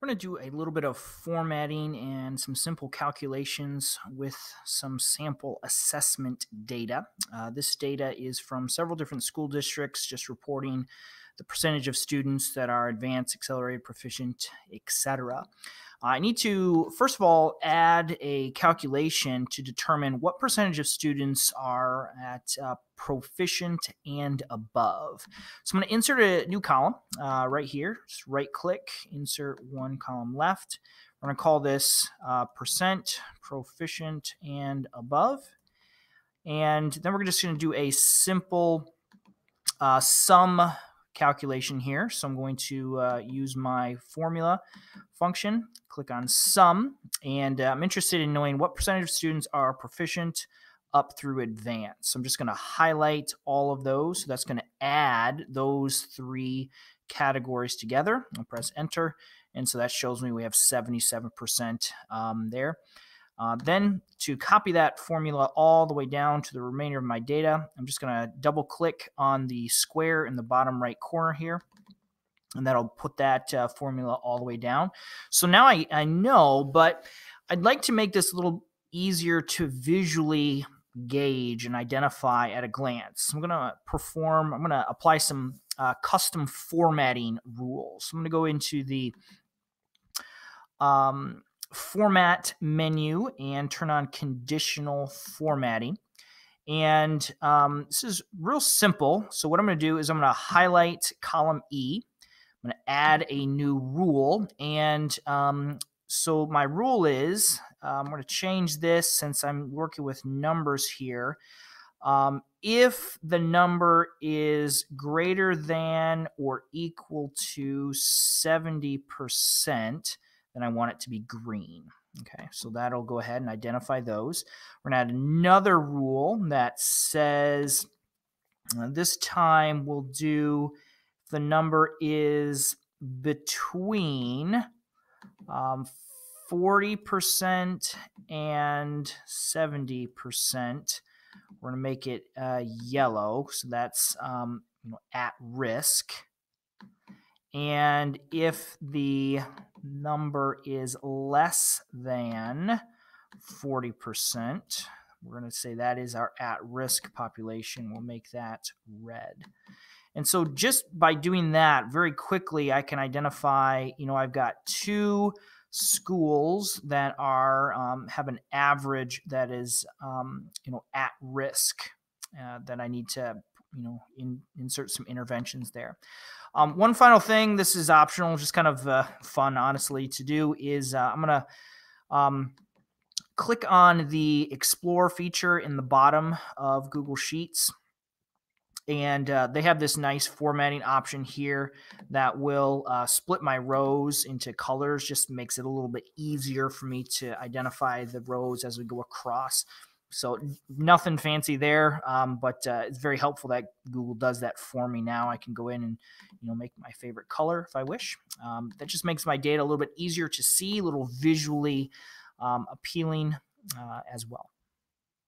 We're going to do a little bit of formatting and some simple calculations with some sample assessment data. Uh, this data is from several different school districts, just reporting the percentage of students that are advanced, accelerated, proficient, etc. I need to, first of all, add a calculation to determine what percentage of students are at uh, proficient and above. So I'm going to insert a new column uh, right here. Just right click, insert one column left. We're going to call this uh, percent proficient and above. And then we're just going to do a simple uh, sum calculation here. So I'm going to uh, use my formula function, click on sum, and uh, I'm interested in knowing what percentage of students are proficient up through advanced. So I'm just going to highlight all of those. So that's going to add those three categories together. I'll press enter. And so that shows me we have 77% um, there. Uh, then to copy that formula all the way down to the remainder of my data, I'm just going to double click on the square in the bottom right corner here. And that'll put that uh, formula all the way down. So now I, I know, but I'd like to make this a little easier to visually gauge and identify at a glance. I'm going to perform, I'm going to apply some uh, custom formatting rules. I'm going to go into the um, format menu and turn on conditional formatting. And um, this is real simple. So what I'm going to do is I'm going to highlight column E. I'm going to add a new rule. And um, so my rule is uh, I'm going to change this since I'm working with numbers here. Um, if the number is greater than or equal to 70%, then I want it to be green. Okay, so that'll go ahead and identify those. We're going to add another rule that says uh, this time we'll do the number is between um, 40% and 70%. We're going to make it uh, yellow, so that's um, you know, at risk. And if the number is less than 40%, we're going to say that is our at risk population. We'll make that red. And so just by doing that very quickly, I can identify, you know, I've got two schools that are um, have an average that is, um, you know, at risk uh, that I need to, you know, in, insert some interventions there. Um, one final thing, this is optional, just kind of uh, fun, honestly, to do is uh, I'm to um, click on the Explore feature in the bottom of Google Sheets. And uh, they have this nice formatting option here that will uh, split my rows into colors, just makes it a little bit easier for me to identify the rows as we go across. So nothing fancy there, um, but uh, it's very helpful that Google does that for me now. I can go in and you know make my favorite color if I wish. Um, that just makes my data a little bit easier to see, a little visually um, appealing uh, as well.